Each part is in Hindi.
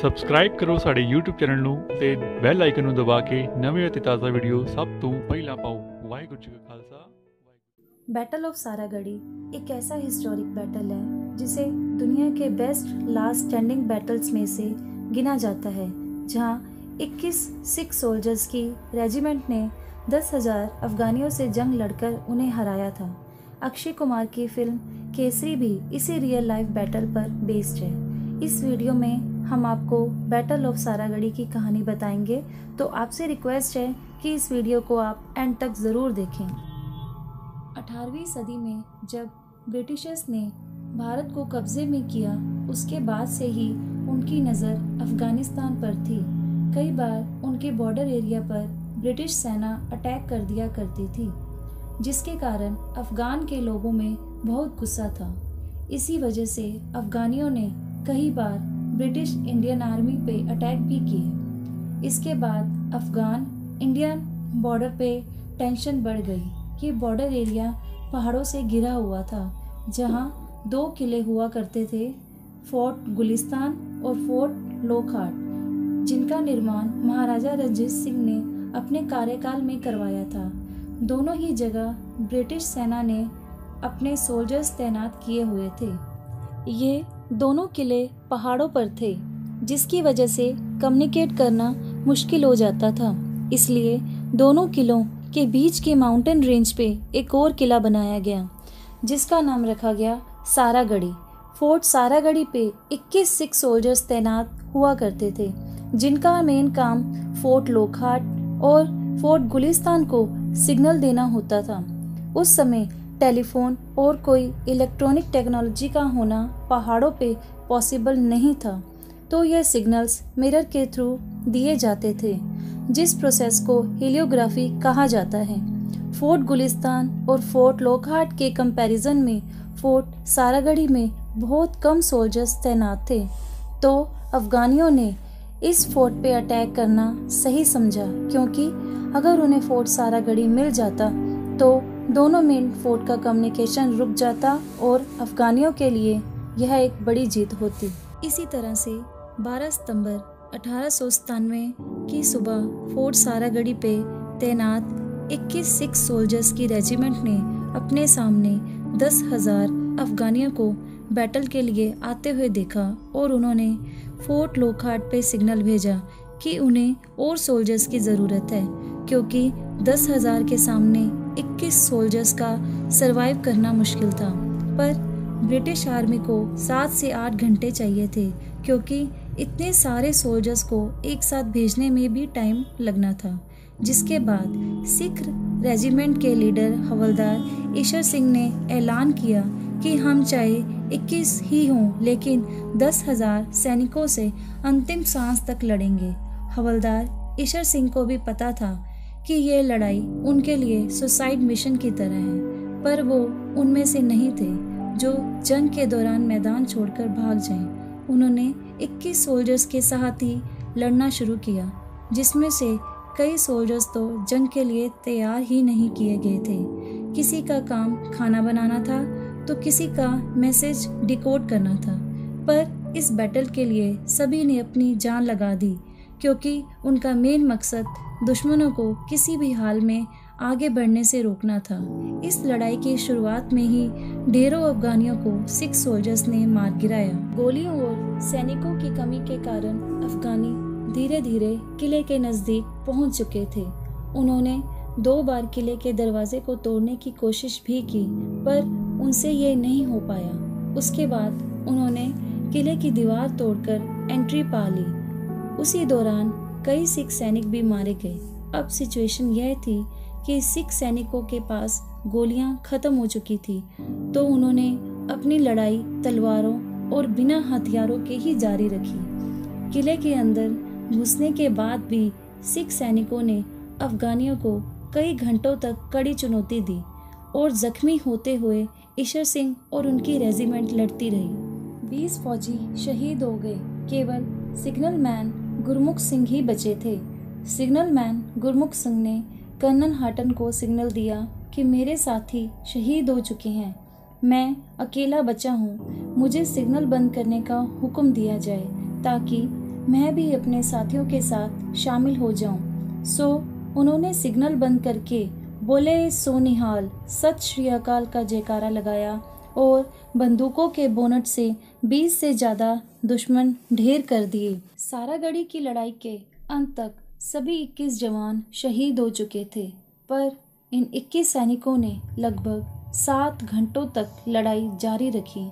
ਸਬਸਕ੍ਰਾਈਬ ਕਰੋ ਸਾਡੇ YouTube ਚੈਨਲ ਨੂੰ ਤੇ ਬੈਲ ਆਈਕਨ ਨੂੰ ਦਬਾ ਕੇ ਨਵੇਂ ਅਤੇ ਤਾਜ਼ਾ ਵੀਡੀਓ ਸਭ ਤੋਂ ਪਹਿਲਾਂ ਪਾਓ ਵਾਹਿਗੁਰੂ ਜੀ ਕਾ ਖਾਲਸਾ ਵਾਹਿਗੁਰੂ बैटल ऑफ सारागढ़ी एक ऐसा हिस्टोरिक बैटल है जिसे दुनिया के बेस्ट लास्ट स्टैंडिंग बैटल्स में से गिना जाता है जहां 21 सिख सोल्जर्स की रेजिमेंट ने दस हजार अफगानियों से जंग लड़कर उन्हें हराया था अक्षय कुमार की फिल्म केसरी भी इसी रियल लाइफ बैटल पर बेस्ड है इस वीडियो में हम आपको बैटल ऑफ़ सारागढ़ी की कहानी बताएँगे। तो आपसे रिक्वेस्ट है कि इस वीडियो को आप एंड तक ज़रूर देखें। 18वीं सदी में जब ब्रिटिशर्स ने भारत को कब्जे में किया, उसके बाद से ही उनकी नज़र अफ़गानिस्तान पर थी। कई बार उनके बॉर्डर एरिया पर ब्रिटिश सेना अटैक कर दिया करती थी, जिसके कारण अफगान के लोगों में बहुत गुस्सा था। इसी वजह से अफगानियों ने कई बार ब्रिटिश इंडियन आर्मी पे अटैक भी किए। इसके बाद अफगान इंडियन बॉर्डर पे टेंशन बढ़ गई कि बॉर्डर एरिया पहाड़ों से घिरा हुआ था, जहाँ दो किले हुआ करते थे, फोर्ट गुलिस्तान और फोर्ट लोखाट जिनका निर्माण महाराजा रंजीत सिंह ने अपने कार्यकाल में करवाया था। दोनों ही जगह ब्रिटिश सेना ने अपने सोल्जर्स तैनात किए हुए थे। ये दोनों किले पहाड़ों पर थे, जिसकी वजह से कम्युनिकेट करना मुश्किल हो जाता था। इसलिए दोनों किलों के बीच के माउंटेन रेंज पे एक और किला बनाया गया, जिसका नाम रखा गया सारागढ़ी। फोर्ट सारागढ़ी पे 21 सिख सोल्जर्स तैनात हुआ करते थे, जिनका मेन काम फोर्ट लोखाट और फोर्ट गुलिस्तान को सिग्नल देना होता था। उस समय टेलीफोन और कोई इलेक्ट्रॉनिक टेक्नोलॉजी का होना पहाड़ों पे पॉसिबल नहीं था तो यह सिग्नल्स मिरर के थ्रू दिए जाते थे, जिस प्रोसेस को हेलियोग्राफी कहा जाता है। फोर्ट गुलिस्तान और फोर्ट लोकहाट के कंपैरिजन में फोर्ट सारागढ़ी में बहुत कम सोल्जर्स तैनात थे तो अफगानियों ने इस फोर्ट पे अटैक करना सही समझा, क्योंकि अगर उन्हें फोर्ट सारागढ़ी मिल जाता तो दोनों मेन फोर्ट का कम्युनिकेशन रुक जाता और अफगानियों के लिए यह एक बड़ी जीत होती। इसी तरह से 12 सितंबर अठारह सौ सतानवे की सुबह फोर्ट सारागढ़ी पे तैनात 21 सिख सोल्जर्स की रेजिमेंट ने अपने सामने दस हज़ार अफगानियों को बैटल के लिए आते हुए देखा और उन्होंने फोर्ट लोखाट पे सिग्नल भेजा कि उन्हें और सोल्जर्स की ज़रूरत है, क्योंकि दस हज़ार के सामने 21 सोल्जर्स का सरवाइव करना मुश्किल था। पर ब्रिटिश आर्मी को सात से आठ घंटे चाहिए थे, क्योंकि इतने सारे सोल्जर्स को एक साथ भेजने में भी टाइम लगना था। जिसके बाद सिख रेजिमेंट के लीडर हवलदार ईशर सिंह ने ऐलान किया कि हम चाहे 21 ही हों, लेकिन दस हज़ार सैनिकों से अंतिम सांस तक लड़ेंगे। हवलदार ईशर सिंह को भी पता था कि यह लड़ाई उनके लिए सुसाइड मिशन की तरह है, पर वो उनमें से नहीं थे जो जंग के दौरान मैदान छोड़कर भाग जाएँ। उन्होंने 21 सोल्जर्स के साथ ही लड़ना शुरू किया, जिसमें से कई सोल्जर्स तो जंग के लिए तैयार ही नहीं किए गए थे किसी का काम खाना बनाना था तो किसी का मैसेज डिकोड करना था पर इस बैटल के लिए सभी ने अपनी जान लगा दी, क्योंकि उनका मेन मकसद दुश्मनों को किसी भी हाल में आगे बढ़ने से रोकना था। इस लड़ाई की शुरुआत में ही ढेरों अफगानियों को सिख सोल्जर्स ने मार गिराया। गोलियों और सैनिकों की कमी के कारण अफगानी धीरे धीरे किले के नज़दीक पहुँच चुके थे। उन्होंने दो बार किले के दरवाजे को तोड़ने की कोशिश भी की, पर उनसे ये नहीं हो पाया। उसके बाद उन्होंने किले की दीवार तोड़कर एंट्री पा ली। उसी दौरान कई सिख सैनिक भी मारे गए। अब सिचुएशन यह थी कि सिख सैनिकों के पास गोलियाँ खत्म हो चुकी थी तो उन्होंने अपनी लड़ाई तलवारों और बिना हथियारों के ही जारी रखी। किले के अंदर घुसने के बाद भी सिख सैनिकों ने अफगानियों को कई घंटों तक कड़ी चुनौती दी और जख्मी होते हुए ईशर सिंह और उनकी रेजिमेंट लड़ती रही। बीस फौजी शहीद हो गए। केवल सिग्नल मैन गुरमुख सिंह ही बचे थे। सिग्नल मैन गुरमुख सिंह ने कर्नल हाटन को सिग्नल दिया कि मेरे साथी शहीद हो चुके हैं। मैं अकेला बचा हूँ। मुझे सिग्नल बंद करने का हुक्म दिया जाए ताकि मैं भी अपने साथियों के साथ शामिल हो जाऊँ। सो, उन्होंने सिग्नल बंद करके बोले सो निहाल सत श्री अकाल का जयकारा लगाया। और बंदूकों के बोनट से 20 से ज़्यादा दुश्मन ढेर कर दिए। सारागढ़ी की लड़ाई के अंत तक सभी 21 जवान शहीद हो चुके थे, पर इन 21 सैनिकों ने लगभग सात घंटों तक लड़ाई जारी रखी,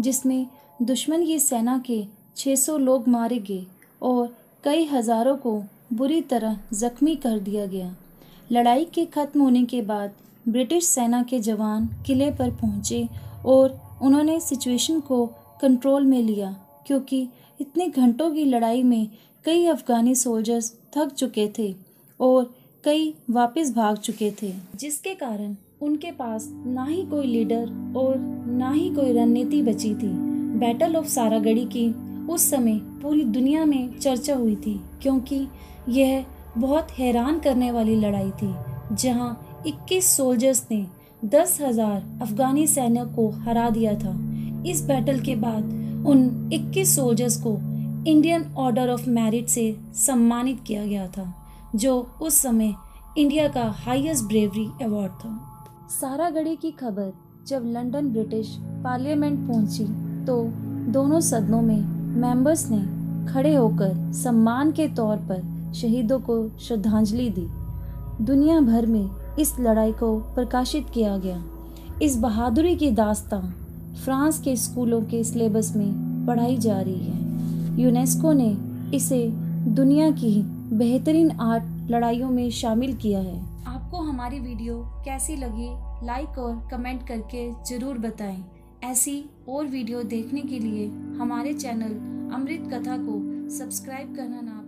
जिसमें दुश्मन की सेना के 600 लोग मारे गए और कई हज़ारों को बुरी तरह जख्मी कर दिया गया। लड़ाई के खत्म होने के बाद ब्रिटिश सेना के जवान किले पर पहुँचे और उन्होंने सिचुएशन को कंट्रोल में लिया, क्योंकि इतने घंटों की लड़ाई में कई अफगानी सोल्जर्स थक चुके थे और कई वापस भाग चुके थे। जिसके कारण उनके पास ना ही कोई लीडर और ना ही कोई रणनीति बची थी। बैटल ऑफ़ सारागढ़ी की उस समय पूरी दुनिया में चर्चा हुई थी, क्योंकि यह बहुत हैरान करने वाली लड़ाई थी, जहाँ 21 सोल्जर्स ने दस हज़ार अफगानी सैनिक को हरा दिया था। इस बैटल के बाद उन 21 सोल्जर्स को इंडियन ऑर्डर ऑफ़ मेरिट से सम्मानित किया गया था, जो उस समय इंडिया का हाईएस्ट ब्रेवरी अवार्ड था। सारागढ़ी की खबर, जब लंदन ब्रिटिश पार्लियामेंट पहुँची तो दोनों सदनों में मेंबर्स ने खड़े होकर सम्मान के तौर पर शहीदों को श्रद्धांजलि दी। दुनिया भर में इस लड़ाई को प्रकाशित किया गया। इस बहादुरी की दास्तां फ्रांस के स्कूलों के सिलेबस में पढ़ाई जा रही है। यूनेस्को ने इसे दुनिया की बेहतरीन आर्ट लड़ाइयों में शामिल किया है। आपको हमारी वीडियो कैसी लगी, लाइक और कमेंट करके ज़रूर बताएँ। ऐसी और वीडियो देखने के लिए हमारे चैनल अमृत कथा को सब्सक्राइब करना ना